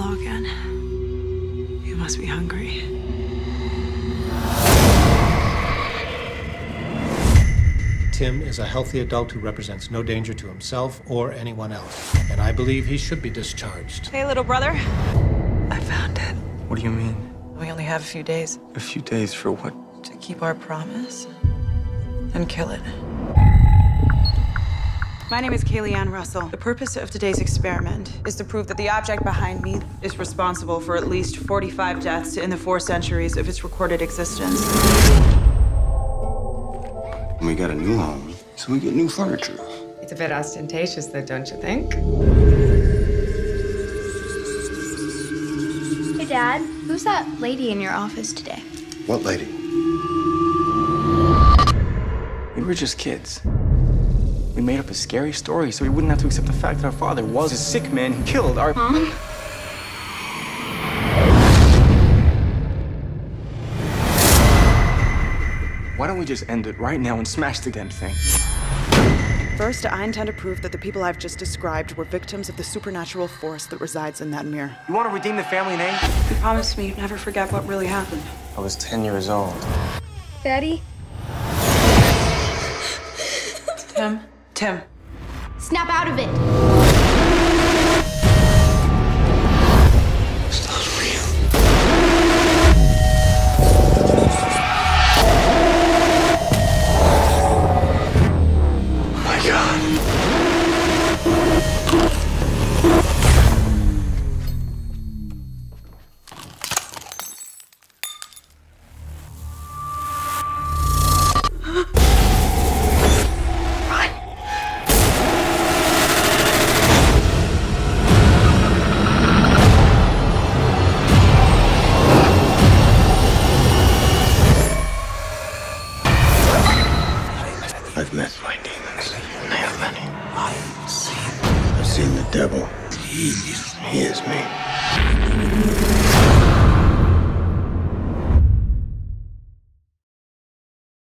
Oh, must be hungry. Tim is a healthy adult who represents no danger to himself or anyone else. And I believe he should be discharged. Hey, little brother. I found it. What do you mean? We only have a few days A few days for what? to keep our promise and kill it. My name is Kaylie Ann Russell. The purpose of today's experiment is to prove that the object behind me is responsible for at least 45 deaths in the four centuries of its recorded existence. We got a new home, so we get new furniture. It's a bit ostentatious, though, don't you think? Hey, Dad, who's that lady in your office today? What lady? We were just kids. We made up a scary story so we wouldn't have to accept the fact that our father was a sick man who killed our. Mom? Why don't we just end it right now and smash the damn thing? First, I intend to prove that the people I've just described were victims of the supernatural force that resides in that mirror. You want to redeem the family name? You promised me you'd never forget what really happened. I was 10 years old. Daddy? Tim? Tim. Snap out of it! I've met my demons, and they are many. I've seen. I've seen the devil. He is. He is me.